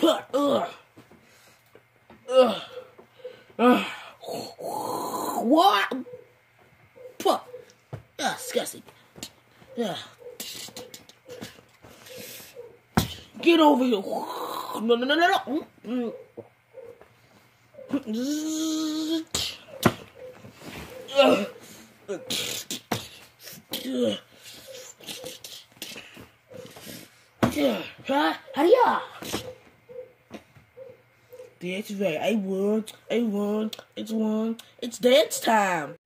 butt. Ugh. Ugh. Ugh. What? Fuck. Ah, disgusting. Yeah. Get over here. No, no, no, no, no. Ugh. Huh? Hurry That's right. I won. I won. It's won. It's dance time.